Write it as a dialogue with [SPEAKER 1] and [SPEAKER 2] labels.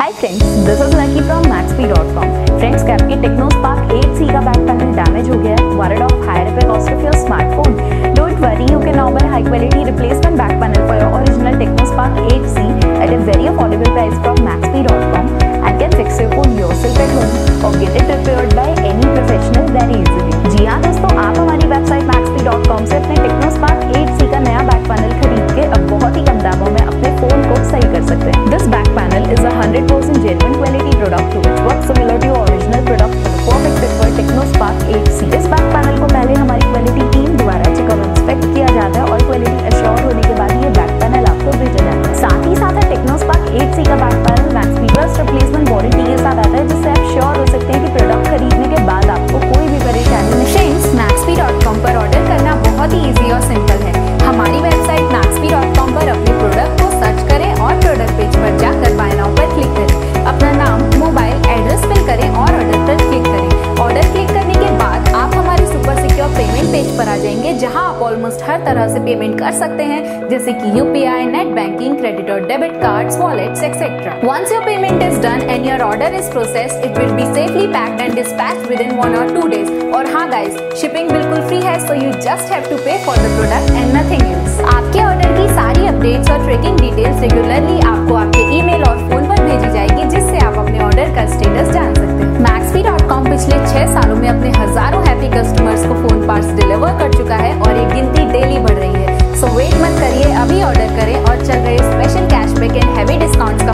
[SPEAKER 1] hi friends this is Lucky from maxp.com friends क्या आपकी techno Spark 8c का back panel damage हो गया है worried of higher pay cost of your smartphone don't worry you can now buy high quality replacement back panel for your original Tecno Spark 8c at a very affordable price from maxp.com and can fix your phone yourself at home or get it repaired by any professional that is
[SPEAKER 2] almost हर तरह से payment कर सकते हैं जैसे कि UPI net banking credit और debit card wallet etcetera once your payment is done and your order is process it will be safely packed and dispatch within one और टू डेज और हाँ guys shipping बिल्कुल free है so you just have to pay for the product and nothing else आपके order की सारी updates और tracking details regularly आपको आपके ईमेल और फोन पर भेजी जाएगी जिससे आप अपने ऑर्डर का स्टेटस जान सकते हैं मैक्सपी पिछले छह सालों में अपने हजारों हैप्पी कस्टमर्स को पार्ट्स डिलीवर कर चुका है और ये गिनती डेली बढ़ रही है सो वेट मत करिए अभी ऑर्डर करें और चल रहे special cashback and heavy discount